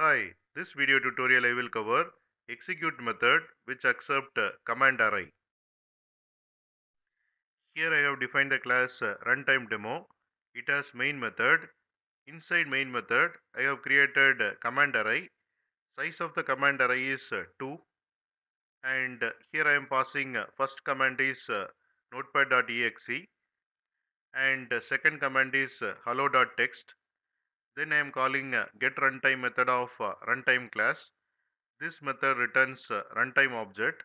Hi, this video tutorial I will cover execute method which accept uh, command array. Here I have defined the class uh, runtime demo. It has main method. Inside main method I have created uh, command array. Size of the command array is uh, 2 and here I am passing first command is notepad.exe and second command is hello.txt then I am calling uh, get runtime method of uh, runtime class. This method returns uh, runtime object.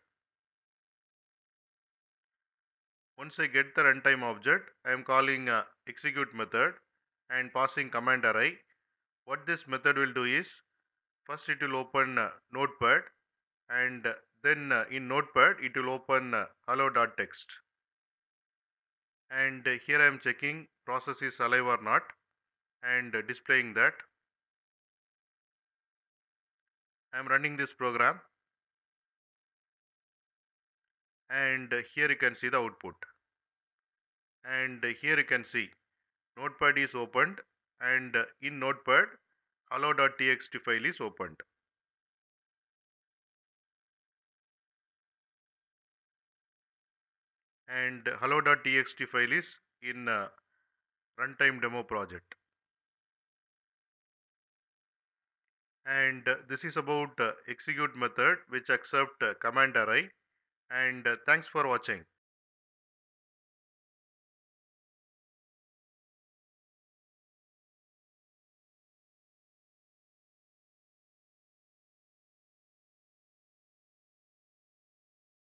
Once I get the runtime object, I am calling execute method and passing command array. What this method will do is, first it will open notepad and then in notepad it will open hello.txt. And here I am checking process is alive or not and displaying that. I am running this program. And here you can see the output. And here you can see notepad is opened. And in notepad hello.txt file is opened. And hello.txt file is in uh, runtime demo project and this is about uh, execute method which accept uh, command array and uh, thanks for watching